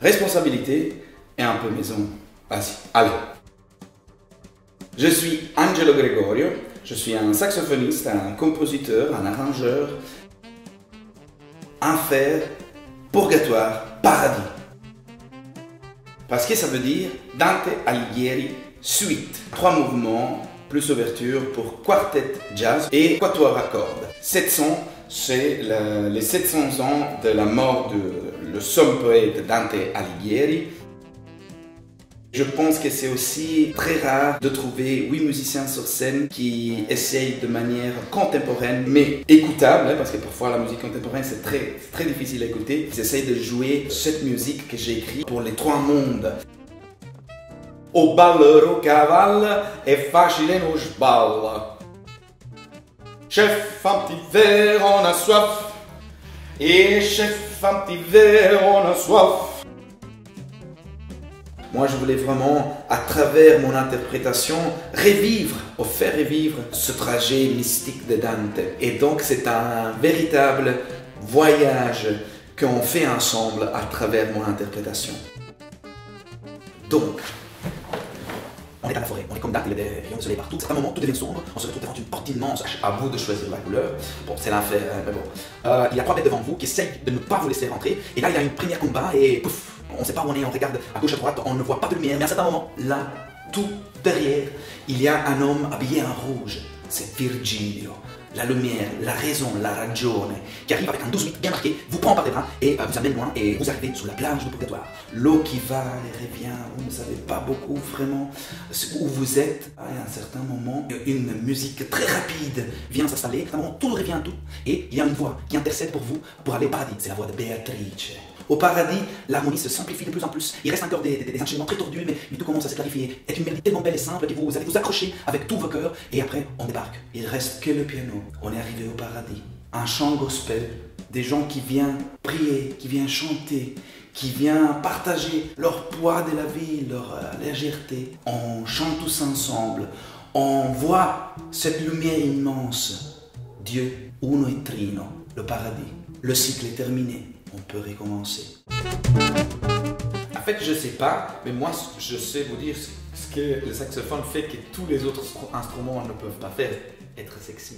responsabilité et un peu maison. Vas-y, allez. Je suis Angelo Gregorio, je suis un saxophoniste, un compositeur, un arrangeur. Enfer, purgatoire, paradis. Parce que ça veut dire Dante Alighieri suite. Trois mouvements plus ouverture pour quartet jazz et quatuor à cordes. 700, c'est les 700 ans de la mort de le somme poète Dante Alighieri. Je pense que c'est aussi très rare de trouver huit musiciens sur scène qui essayent de manière contemporaine, mais écoutable, hein, parce que parfois la musique contemporaine c'est très, très difficile à écouter. Ils de jouer cette musique que j'ai écrite pour les trois mondes. O ballero caval è facile non sballa. Chef un petit verre, on a soif. Et chef un petit on a soif. Moi, je voulais vraiment, à travers mon interprétation, revivre, ou faire revivre ce trajet mystique de Dante. Et donc, c'est un véritable voyage qu'on fait ensemble à travers mon interprétation. Donc, on il y a des rayons de soleil partout. À un moment, tout devient sombre, on se retrouve devant une porte immense, à vous de choisir la couleur. Bon, c'est l'enfer, hein, mais bon. Euh, il y a trois bêtes devant vous qui essayent de ne pas vous laisser rentrer. Et là, il y a une première combat et pouf, on ne sait pas où on est, on regarde à gauche, à droite, on ne voit pas de lumière. Mais à un moment, là, tout derrière, il y a un homme habillé en rouge. C'est Virgilio la lumière, la raison, la ragione, qui arrive avec un 12-8 bien marqué, vous prend par les bras et euh, vous amène loin et vous arrivez sur la plage du purgatoire. L'eau qui va et revient, vous ne savez pas beaucoup vraiment où vous êtes. À un certain moment, une musique très rapide vient s'installer, tout revient tout, et il y a une voix qui intercède pour vous pour aller au paradis. C'est la voix de Beatrice. Au paradis, l'harmonie se simplifie de plus en plus. Il reste encore des, enchaînements très tordus, mais, tout commence à se clarifier. C'est une mélodie tellement belle et simple que vous allez vous accrocher avec tous vos cœurs. Et après, on débarque. Il reste que le piano. On est arrivé au paradis. Un chant gospel. Des gens qui viennent prier, qui viennent chanter, qui viennent partager leur poids de la vie, leur euh, légèreté. On chante tous ensemble. On voit cette lumière immense. Dieu, uno et trino, le paradis. Le cycle est terminé on peut recommencer. En fait, je sais pas, mais moi, je sais vous dire ce que le saxophone fait que tous les autres instruments ne peuvent pas faire, être sexy.